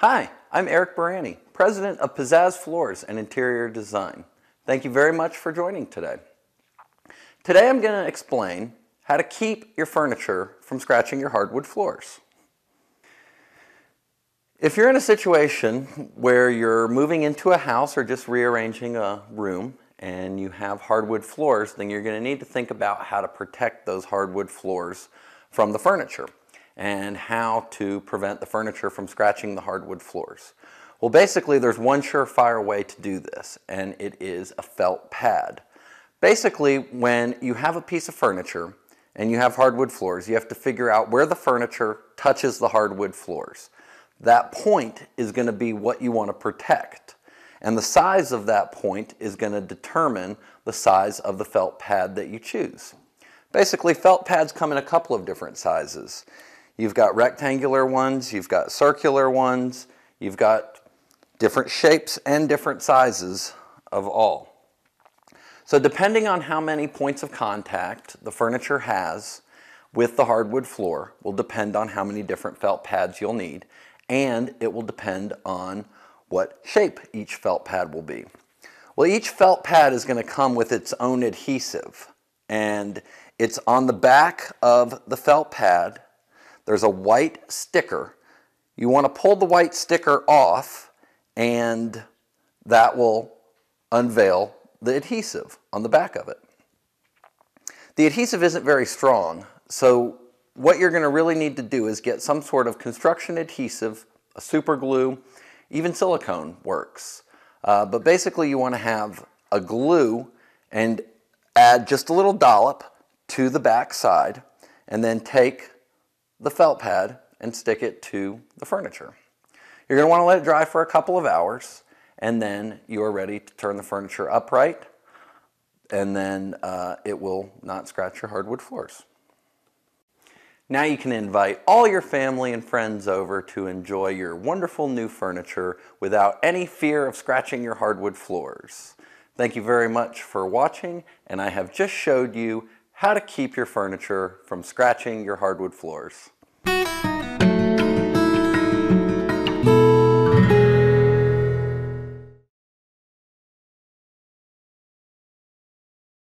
Hi, I'm Eric Barani, President of Pizzazz Floors and Interior Design. Thank you very much for joining today. Today I'm going to explain how to keep your furniture from scratching your hardwood floors. If you're in a situation where you're moving into a house or just rearranging a room and you have hardwood floors, then you're going to need to think about how to protect those hardwood floors from the furniture and how to prevent the furniture from scratching the hardwood floors. Well, basically, there's one surefire way to do this, and it is a felt pad. Basically, when you have a piece of furniture and you have hardwood floors, you have to figure out where the furniture touches the hardwood floors. That point is going to be what you want to protect. And the size of that point is going to determine the size of the felt pad that you choose. Basically, felt pads come in a couple of different sizes. You've got rectangular ones, you've got circular ones, you've got different shapes and different sizes of all. So depending on how many points of contact the furniture has with the hardwood floor will depend on how many different felt pads you'll need and it will depend on what shape each felt pad will be. Well, each felt pad is going to come with its own adhesive and it's on the back of the felt pad. There's a white sticker. You want to pull the white sticker off and that will unveil the adhesive on the back of it. The adhesive isn't very strong, so what you're going to really need to do is get some sort of construction adhesive, a super glue, even silicone works. Uh, but basically you want to have a glue and add just a little dollop to the back side and then take the felt pad and stick it to the furniture. You're going to want to let it dry for a couple of hours and then you are ready to turn the furniture upright and then uh, it will not scratch your hardwood floors. Now you can invite all your family and friends over to enjoy your wonderful new furniture without any fear of scratching your hardwood floors. Thank you very much for watching and I have just showed you how to keep your furniture from scratching your hardwood floors.